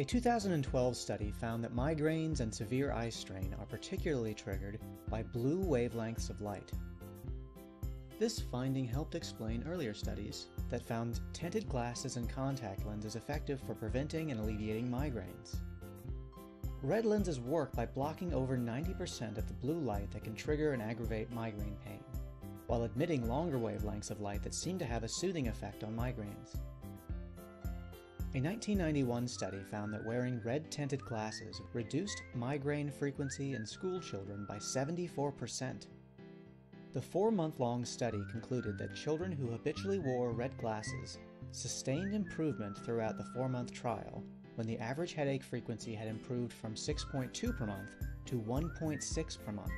A 2012 study found that migraines and severe eye strain are particularly triggered by blue wavelengths of light. This finding helped explain earlier studies that found tinted glasses and contact lenses effective for preventing and alleviating migraines. Red lenses work by blocking over 90% of the blue light that can trigger and aggravate migraine pain, while emitting longer wavelengths of light that seem to have a soothing effect on migraines. A 1991 study found that wearing red tinted glasses reduced migraine frequency in school children by 74%. The four month long study concluded that children who habitually wore red glasses sustained improvement throughout the four month trial when the average headache frequency had improved from 6.2 per month to 1.6 per month.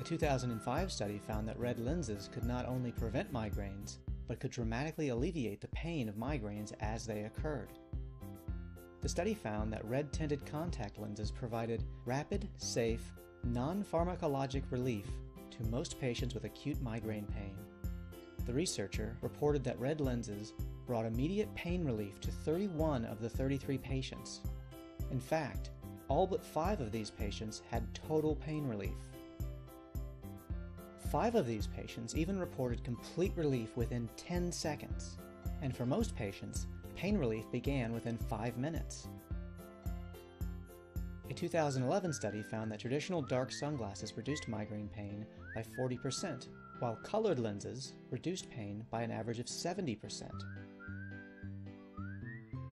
A 2005 study found that red lenses could not only prevent migraines, but could dramatically alleviate the pain of migraines as they occurred. The study found that red tinted contact lenses provided rapid, safe, non pharmacologic relief to most patients with acute migraine pain. The researcher reported that red lenses brought immediate pain relief to 31 of the 33 patients. In fact, all but five of these patients had total pain relief. Five of these patients even reported complete relief within 10 seconds, and for most patients, pain relief began within 5 minutes. A 2011 study found that traditional dark sunglasses reduced migraine pain by 40%, while colored lenses reduced pain by an average of 70%.